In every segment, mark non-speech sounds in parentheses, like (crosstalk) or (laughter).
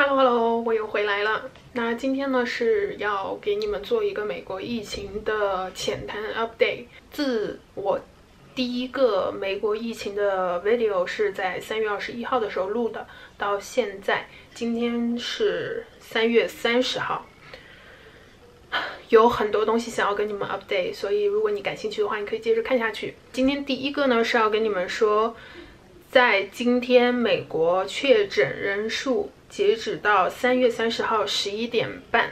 Hello Hello，我又回来了。那今天呢是要给你们做一个美国疫情的浅谈 update。自我第一个美国疫情的 video 是在三月二十一号的时候录的，到现在今天是三月三十号，有很多东西想要跟你们 update，所以如果你感兴趣的话，你可以接着看下去。今天第一个呢是要跟你们说，在今天美国确诊人数。截止到三月三十号十一点半，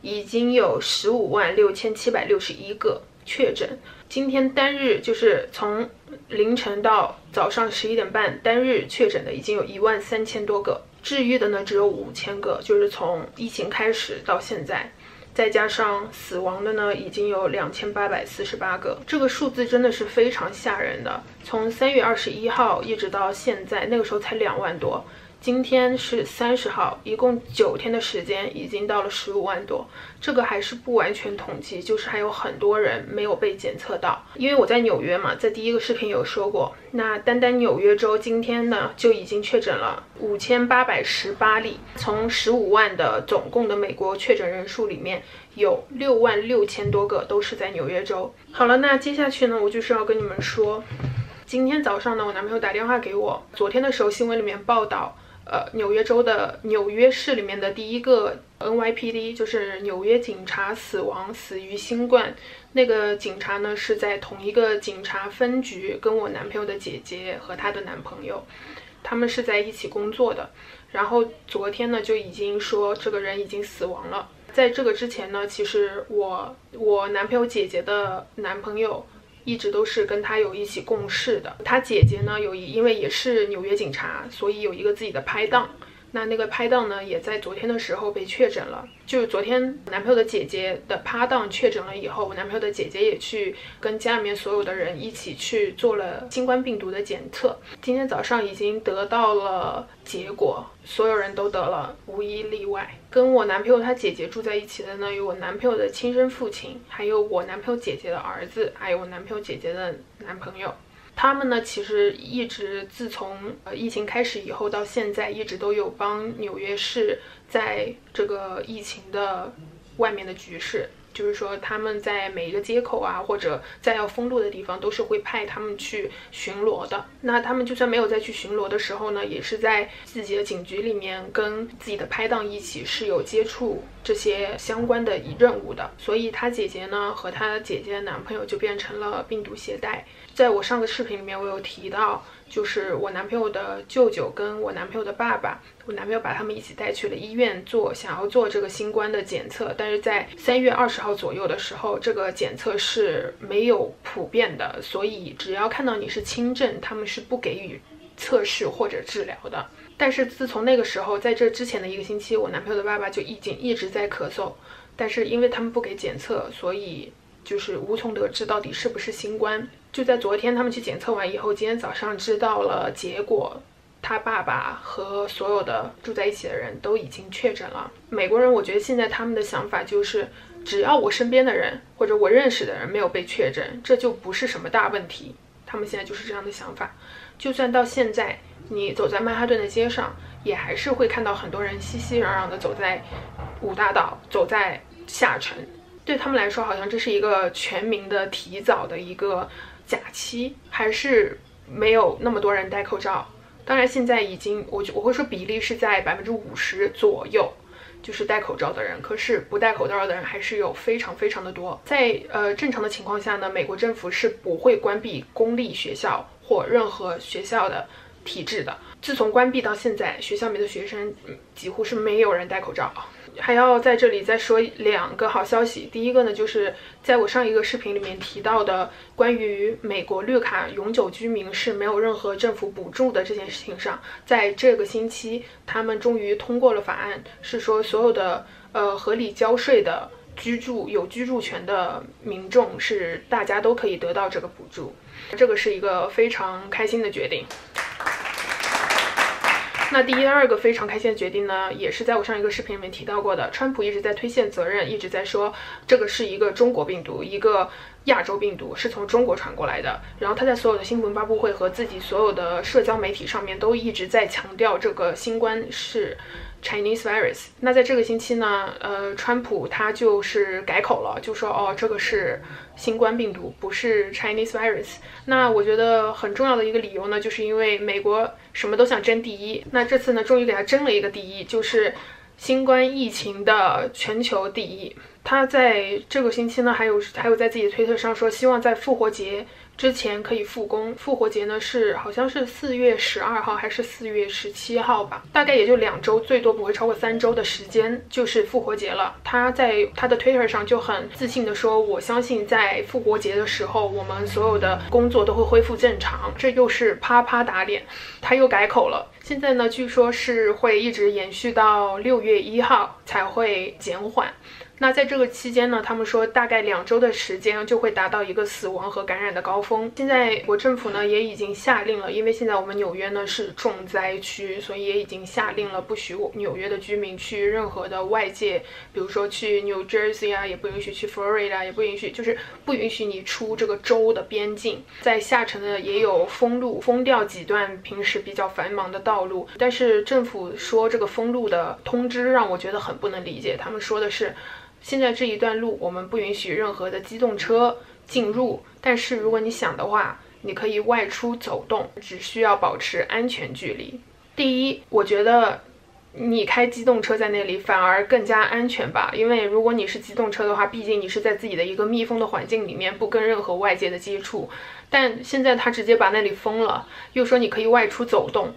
已经有十五万六千七百六十一个确诊。今天单日就是从凌晨到早上十一点半，单日确诊的已经有一万三千多个，治愈的呢只有五千个。就是从疫情开始到现在，再加上死亡的呢，已经有两千八百四十八个。这个数字真的是非常吓人的。从三月二十一号一直到现在，那个时候才两万多。今天是三十号，一共九天的时间，已经到了十五万多。这个还是不完全统计，就是还有很多人没有被检测到。因为我在纽约嘛，在第一个视频有说过，那单单纽约州今天呢就已经确诊了五千八百十八例。从十五万的总共的美国确诊人数里面，有六万六千多个都是在纽约州。好了，那接下去呢，我就是要跟你们说，今天早上呢，我男朋友打电话给我，昨天的时候新闻里面报道。呃，纽约州的纽约市里面的第一个 NYPD 就是纽约警察死亡，死于新冠。那个警察呢是在同一个警察分局，跟我男朋友的姐姐和她的男朋友，他们是在一起工作的。然后昨天呢就已经说这个人已经死亡了。在这个之前呢，其实我我男朋友姐姐的男朋友。一直都是跟他有一起共事的。他姐姐呢，有一因为也是纽约警察，所以有一个自己的拍档。那那个拍档呢，也在昨天的时候被确诊了。就是昨天男朋友的姐姐的拍档确诊了以后，我男朋友的姐姐也去跟家里面所有的人一起去做了新冠病毒的检测。今天早上已经得到了结果，所有人都得了，无一例外。跟我男朋友他姐姐住在一起的呢，有我男朋友的亲生父亲，还有我男朋友姐姐的儿子，还有我男朋友姐姐的男朋友。他们呢，其实一直自从呃疫情开始以后到现在，一直都有帮纽约市在这个疫情的外面的局势。就是说，他们在每一个街口啊，或者在要封路的地方，都是会派他们去巡逻的。那他们就算没有再去巡逻的时候呢，也是在自己的警局里面跟自己的拍档一起是有接触这些相关的任务的。所以他姐姐呢和他姐姐的男朋友就变成了病毒携带。在我上个视频里面，我有提到。就是我男朋友的舅舅跟我男朋友的爸爸，我男朋友把他们一起带去了医院做想要做这个新冠的检测，但是在三月二十号左右的时候，这个检测是没有普遍的，所以只要看到你是轻症，他们是不给予测试或者治疗的。但是自从那个时候，在这之前的一个星期，我男朋友的爸爸就已经一直在咳嗽，但是因为他们不给检测，所以就是无从得知到底是不是新冠。就在昨天，他们去检测完以后，今天早上知道了结果，他爸爸和所有的住在一起的人都已经确诊了。美国人，我觉得现在他们的想法就是，只要我身边的人或者我认识的人没有被确诊，这就不是什么大问题。他们现在就是这样的想法。就算到现在，你走在曼哈顿的街上，也还是会看到很多人熙熙攘攘的走在五大道，走在下城。对他们来说，好像这是一个全民的提早的一个。假期还是没有那么多人戴口罩，当然现在已经我就我会说比例是在百分之五十左右，就是戴口罩的人，可是不戴口罩的人还是有非常非常的多。在呃正常的情况下呢，美国政府是不会关闭公立学校或任何学校的体制的。自从关闭到现在，学校里的学生几乎是没有人戴口罩。还要在这里再说两个好消息。第一个呢，就是在我上一个视频里面提到的关于美国绿卡永久居民是没有任何政府补助的这件事情上，在这个星期他们终于通过了法案，是说所有的呃合理交税的居住有居住权的民众是大家都可以得到这个补助，这个是一个非常开心的决定。那第、二个非常开心的决定呢，也是在我上一个视频里面提到过的。川普一直在推卸责任，一直在说这个是一个中国病毒，一个亚洲病毒，是从中国传过来的。然后他在所有的新闻发布会和自己所有的社交媒体上面都一直在强调这个新冠是 Chinese virus。那在这个星期呢，呃，川普他就是改口了，就说哦，这个是新冠病毒，不是 Chinese virus。那我觉得很重要的一个理由呢，就是因为美国什么都想争第一，那这次呢，终于给他争了一个第一，就是新冠疫情的全球第一。他在这个星期呢，还有还有在自己的推特上说，希望在复活节。之前可以复工，复活节呢是好像是四月十二号还是四月十七号吧，大概也就两周，最多不会超过三周的时间，就是复活节了。他在他的 Twitter 上就很自信的说：“我相信在复活节的时候，我们所有的工作都会恢复正常。”这又是啪啪打脸，他又改口了。现在呢，据说是会一直延续到六月一号才会减缓。那在这个期间呢，他们说大概两周的时间就会达到一个死亡和感染的高峰。现在国政府呢也已经下令了，因为现在我们纽约呢是重灾区，所以也已经下令了，不许纽约的居民去任何的外界，比如说去 New Jersey 啊，也不允许去 Florida，也不允许，就是不允许你出这个州的边境。在下城呢也有封路，封掉几段平时比较繁忙的道路。但是政府说这个封路的通知让我觉得很不能理解，他们说的是。现在这一段路我们不允许任何的机动车进入，但是如果你想的话，你可以外出走动，只需要保持安全距离。第一，我觉得你开机动车在那里反而更加安全吧，因为如果你是机动车的话，毕竟你是在自己的一个密封的环境里面，不跟任何外界的接触。但现在他直接把那里封了，又说你可以外出走动。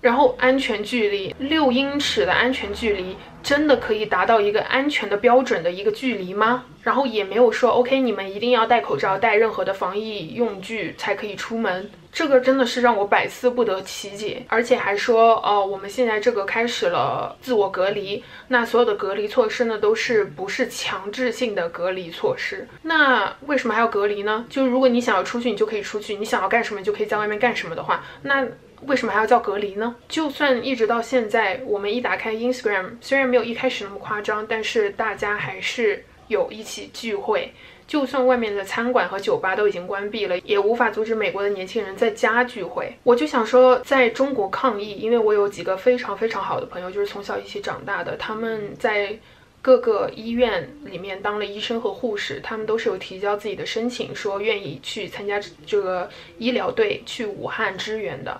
然后安全距离六英尺的安全距离，真的可以达到一个安全的标准的一个距离吗？然后也没有说 OK，你们一定要戴口罩、戴任何的防疫用具才可以出门。这个真的是让我百思不得其解。而且还说，哦，我们现在这个开始了自我隔离，那所有的隔离措施呢，都是不是强制性的隔离措施？那为什么还要隔离呢？就是如果你想要出去，你就可以出去；你想要干什么，就可以在外面干什么的话，那。为什么还要叫隔离呢？就算一直到现在，我们一打开 Instagram，虽然没有一开始那么夸张，但是大家还是有一起聚会。就算外面的餐馆和酒吧都已经关闭了，也无法阻止美国的年轻人在家聚会。我就想说，在中国抗疫，因为我有几个非常非常好的朋友，就是从小一起长大的，他们在各个医院里面当了医生和护士，他们都是有提交自己的申请，说愿意去参加这个医疗队去武汉支援的。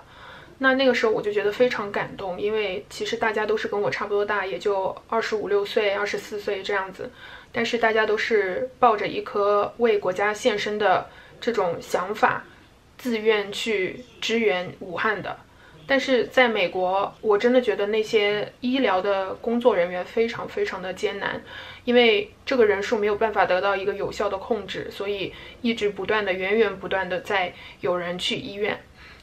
那那个时候我就觉得非常感动，因为其实大家都是跟我差不多大，也就二十五六岁、二十四岁这样子，但是大家都是抱着一颗为国家献身的这种想法，自愿去支援武汉的。但是在美国，我真的觉得那些医疗的工作人员非常非常的艰难，因为这个人数没有办法得到一个有效的控制，所以一直不断的、源源不断的在有人去医院。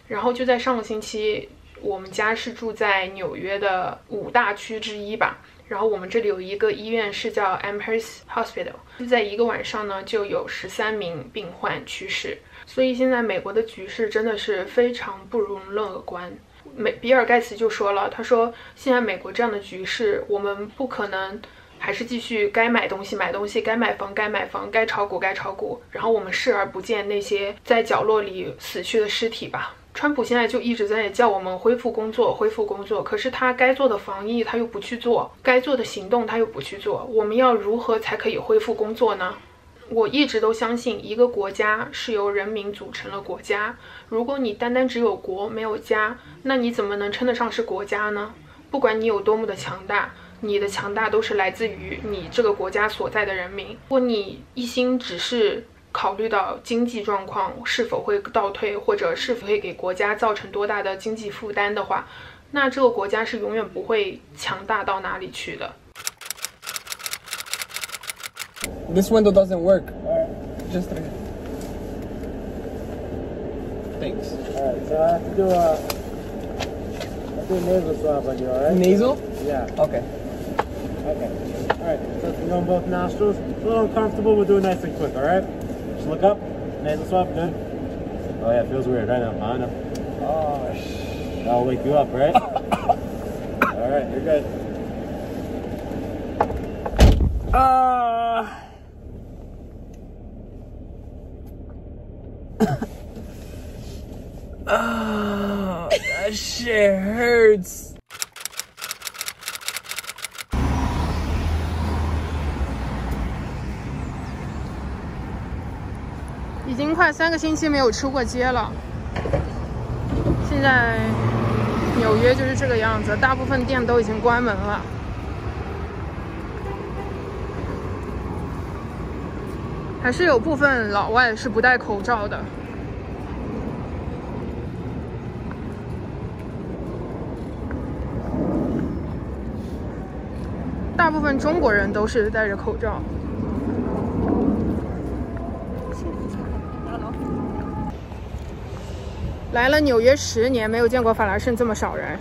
然后就在上个星期，我们家是住在纽约的五大区之一吧。然后我们这里有一个医院是叫 Amherst Hospital，就在一个晚上呢就有十三名病患去世。所以现在美国的局势真的是非常不容乐观。美比尔盖茨就说了，他说现在美国这样的局势，我们不可能还是继续该买东西买东西，该买房该买房，该炒股该炒股，然后我们视而不见那些在角落里死去的尸体吧。川普现在就一直在叫我们恢复工作，恢复工作。可是他该做的防疫他又不去做，该做的行动他又不去做。我们要如何才可以恢复工作呢？我一直都相信，一个国家是由人民组成了国家。如果你单单只有国没有家，那你怎么能称得上是国家呢？不管你有多么的强大，你的强大都是来自于你这个国家所在的人民。如果你一心只是考虑到经济状况是否会倒退，或者是否会给国家造成多大的经济负担的话，那这个国家是永远不会强大到哪里去的。This window doesn't work. Just thanks. Alright, so I have to do a, I do a nasal swab on you, alright? Nasal? Yeah. Okay. Okay. Alright, so it's on both nostrils. A little uncomfortable, we'll do it nice and quick, alright? Just look up. Nasal swab, good. Oh yeah, it feels weird right now. I know. Oh, sh- That'll wake you up, right? (laughs) Alright, you're good. uh. (coughs) oh, that shit hurts. 已经快三个星期没有出过街了。现在纽约就是这个样子，大部分店都已经关门了。还是有部分老外是不戴口罩的。大部分中国人都是戴着口罩。来了纽约十年，没有见过法拉盛这么少人。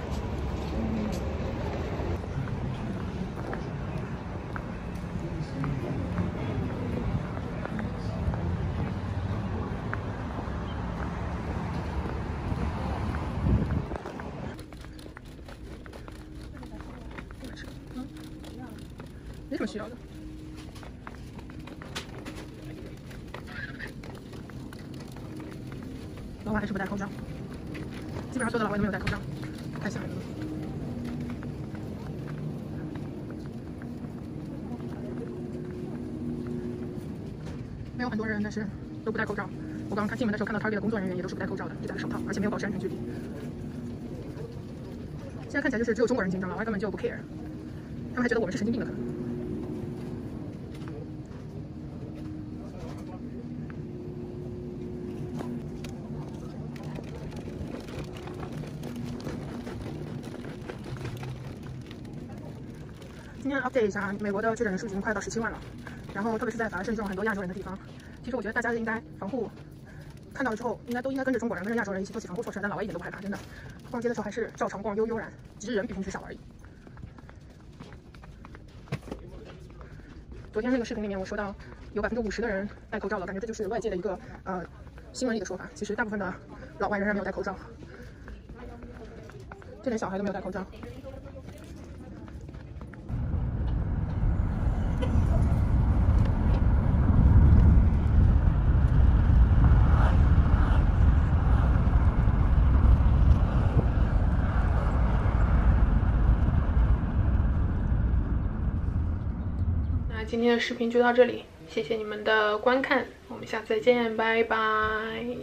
没什么需要的。老外还是不戴口罩，基本上所有的老外都没有戴口罩，太吓人了。没有很多人，但是都不戴口罩。我刚刚看进门的时候看到 Target 的工作人员也都是不戴口罩的，只戴手套，而且没有保持安全距离。现在看起来就是只有中国人紧张，老外根本就不 care，他们还觉得我们是神经病的可能。Update 一下，美国的确诊人数已经快到十七万了。然后，特别是在法拉盛这种很多亚洲人的地方，其实我觉得大家应该防护，看到了之后，应该都应该跟着中国人、跟着亚洲人一起做起防护措施。但老外一点都不害怕，真的。逛街的时候还是照常逛，悠悠然，只是人比平时少而已。昨天那个视频里面，我说到有百分之五十的人戴口罩了，感觉这就是外界的一个呃新闻里的说法。其实大部分的老外仍然没有戴口罩，这连小孩都没有戴口罩。今天的视频就到这里，谢谢你们的观看，我们下次再见，拜拜。